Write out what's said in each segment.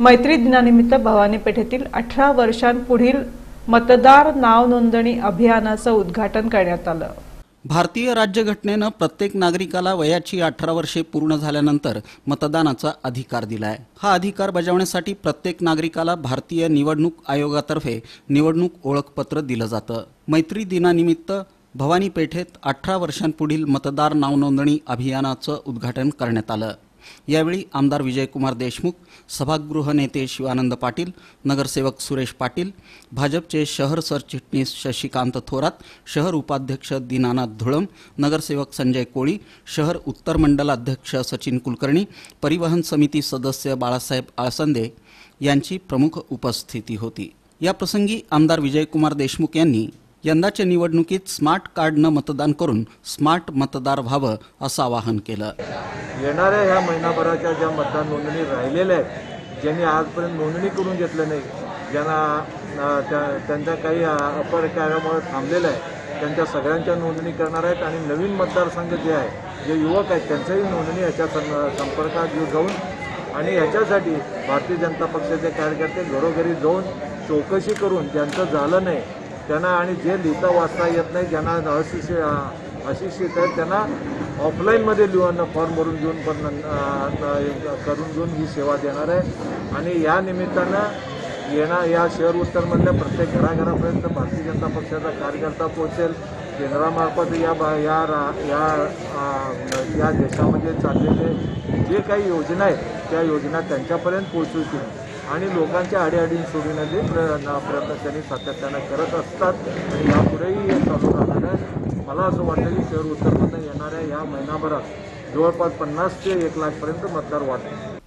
मैत्री दिनानिमित्त भवानी पेठेतील अठरा वर्षांपुढील मतदार नाव नोंदणी अभियानाचं उद्घाटन करण्यात आलं. भारतीय राज्यघटनेनं प्रत्येक नागरिकाला वयाची अठरा वर्षे पूर्ण झाल्यानंतर मतदानाचा अधिकार दिलाय. हा अधिकार बजावण्यासाठी प्रत्येक नागरिकाला भारतीय निवडणूक आयोगातर्फे निवडणूक ओळखपत्र दिलं जातं. मैत्री दिनानिमित्त भवानी पेठेत अठरा वर्षांपुढील मतदार नावनोंदणी अभियानाचं उद्घाटन करण्यात आलं. यावेळी आमदार विजयकुमार देशमुख सभागृह नेते शिवानंद पाटील नगरसेवक सुरेश पाटील भाजपचे शहर सरचिटणीस शशिकांत थोरात शहर उपाध्यक्ष दीनानाथ धुळम नगरसेवक संजय कोळी शहर उत्तर मंडल अध्यक्ष सचिन कुलकर्णी परिवहन समिती सदस्य बाळासाहेब आळसंदे यांची प्रमुख उपस्थिती होती. याप्रसंगी आमदार विजयकुमार देशमुख यांनी यंदाच्या निवडणुकीत स्मार्ट कार्डनं मतदान करून स्मार्ट मतदार व्हावं असं आवाहन केलं. येणाऱ्या ह्या महिनाभराच्या ज्या मतदान नोंदणी राहिलेल्या आहेत ज्यांनी आजपर्यंत नोंदणी करून घेतलं नाही ज्यांना त्या त्यांच्या काही अ, अपर कार्यामुळे थांबलेलं आहे त्यांच्या सगळ्यांच्या नोंदणी करणार आहेत आणि नवीन मतदारसंघ जे आहे जे युवक आहेत त्यांचंही नोंदणी याच्या सं- संपर्कात येऊ जाऊन आणि ह्याच्यासाठी भारतीय जनता पक्षाचे कार्यकर्ते घरोघरी जाऊन चौकशी करून ज्यांचं झालं नाही त्यांना आणि जे लिहिता वाचता येत नाही ज्यांना अशिक्षित अशिक्षित आहेत त्यांना ऑफलाईनमध्ये लिहून फॉर्म भरून घेऊन पण करून घेऊन ही सेवा देणार आहे. आणि या निमित्तानं येणार या शहर उत्तरमधल्या प्रत्येक घराघरापर्यंत भारतीय जनता पक्षाचा कार्यकर्ता पोहोचेल. केंद्रामार्फत या बा या रा- या या देशामध्ये चाललेले जे काही योजना आहेत त्या योजना त्यांच्यापर्यंत पोहोचवतील. आणि लोकांच्या आडीआडी सोडविण्याचे प्र प्रयत्न त्यांनी सातत्यानं करत असतात. आणि यापुढेही हे चालू राहणार आहे. मला असं वाटतं की शहर उत्तरमधनं येणाऱ्या या महिनाभरात जवळपास पन्नास ते एक लाखपर्यंत मतदार वाढतील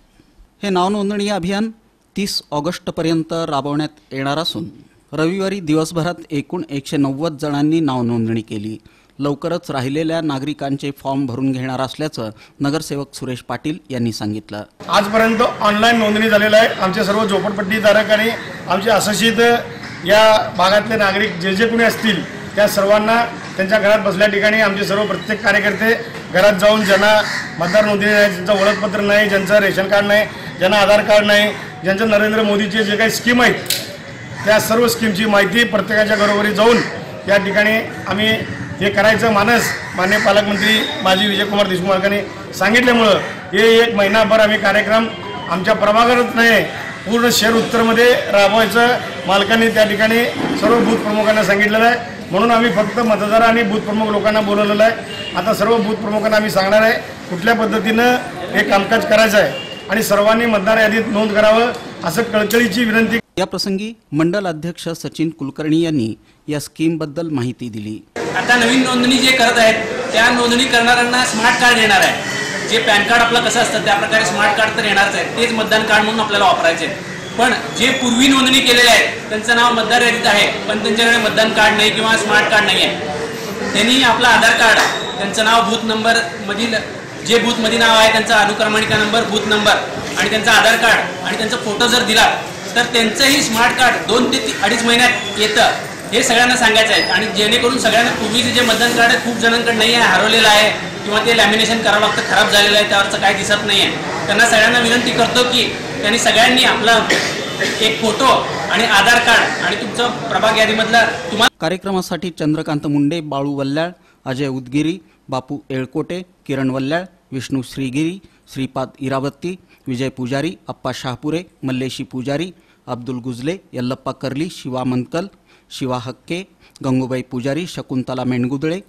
हे नावनोंदणी अभियान तीस ऑगस्टपर्यंत राबवण्यात येणार असून रविवारी दिवसभरात एकूण एकशे नव्वद जणांनी नावनोंदणी केली. लवकरच राहिलेल्या नागरिकांचे फॉर्म भरून घेणार असल्याचं नगरसेवक सुरेश पाटील यांनी सांगितलं. आजपर्यंत ऑनलाईन नोंदणी झालेलं आहे. आमचे सर्व झोपडपट्टीधारक आणि आमचे असंशित या भागातले नागरिक जे जे कोणी असतील त्या सर्वांना त्यांच्या घरात बसल्या ठिकाणी आमचे सर्व प्रत्येक कार्यकर्ते घरात जाऊन ज्यांना मतदार नोंदणी नाही ज्यांचं ओळखपत्र नाही ज्यांचं रेशन कार्ड नाही ज्यांना आधार कार्ड नाही ज्यांचं नरेंद्र मोदीचे जे काही स्कीम आहेत त्या सर्व स्कीमची माहिती प्रत्येकाच्या घरोघरी जाऊन या ठिकाणी आम्ही हे करायचं मानस मान्य पालकमंत्री माजी विजयकुमार देशमुखांनी सांगितल्यामुळं हे एक महिनाभर आम्ही कार्यक्रम आमच्या प्रभागातच नाही पूर्ण शहर उत्तरमध्ये राबवायचं मालकांनी त्या ठिकाणी सर्व बूथ प्रमुखांना सांगितलेलं आहे. म्हणून आम्ही फक्त मतदार आणि बूथ प्रमुख लोकांना बोलवलेलं आहे. आता सर्व बूथ प्रमुखांना आम्ही सांगणार आहे कुठल्या पद्धतीनं हे कामकाज करायचं आहे आणि सर्वांनी मतदार यादीत नोंद करावं असं कळकळीची विनंती. याप्रसंगी मंडल अध्यक्ष सचिन कुलकर्णी यांनी या स्कीमबद्दल माहिती दिली. आता नवीन नोंदणी जे करत आहेत त्या नोंदणी करणाऱ्यांना स्मार्ट कार्ड येणार आहे. जे पॅन कार्ड आपलं कसं असतं त्या प्रकारे स्मार्ट कार्ड तर येणारच आहे. तेच मतदान कार्ड म्हणून आपल्याला वापरायचे आहे. पण जे पूर्वी नोंदणी केलेले आहेत त्यांचं नाव मतदार यादीत आहे पण त्यांच्याकडे मतदान कार्ड नाही किंवा स्मार्ट कार्ड नाही आहे. त्यांनी आपलं आधार कार्ड त्यांचं नाव बूथ नंबर मधील जे बूथमध्ये नाव आहे त्यांचा अनुक्रमणिका नंबर बूथ नंबर आणि त्यांचा आधार कार्ड आणि त्यांचा फोटो जर दिला तर त्यांचंही स्मार्ट कार्ड दोन ते अडीच महिन्यात येतं हे सगळ्यांना सांगायचं आहे. आणि जेणेकरून सगळ्यांना पूर्वीचे जे मतदान कार्ड आहे खूप जणांकडे नाही आहे हरवलेलं आहे किंवा ते लॅमिनेशन करावं लागतं खराब झालेलं आहे त्यावरचं काय दिसत नाही आहे. त्यांना सगळ्यांना विनंती करतो की त्यांनी सगळ्यांनी आपला एक फोटो आणि आधार कार्ड आणि तुमचं प्रभाग यादीमधला तुम्हाला कार्यक्रमासाठी चंद्रकांत मुंडे बाळू वल्ल्याळ अजय उदगिरी बापू एळकोटे किरण वल्ल्याळ विष्णू श्रीगिरी श्रीपाद इरावत्ती विजय पुजारी अप्पा शहापुरे मल्लेशी पुजारी अब्दुल गुजले यल्लप्पा कर्ली शिवा मनकल शिवा हक्के गंगूबाई पुजारी शकुंतला मेंडगुदळे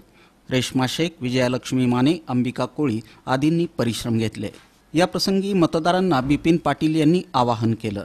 रेश्मा शेख विजयालक्ष्मी माने अंबिका कोळी आदींनी परिश्रम घेतले. याप्रसंगी मतदारांना बिपिन पाटील यांनी आवाहन केलं.